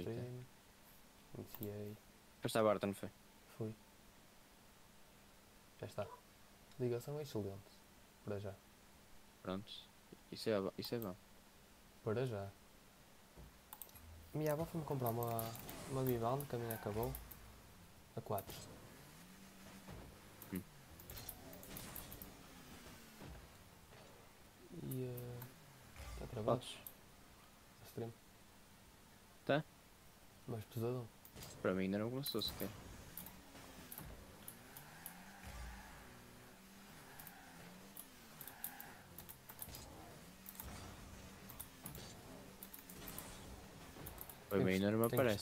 Ok. tá. stream. Iniciei. Foste à não foi? Fui. Já está. Ligação excelente. Para já. Pronto. Isso é, isso é bom. Para já. Minha avó foi-me comprar uma, uma Bivalne que a minha acabou. A 4. Hum. E. eh, Está travado. Stream. Tá? Mais pesadão. Para mim ainda não começou sequer. Para mim ainda não me aparece.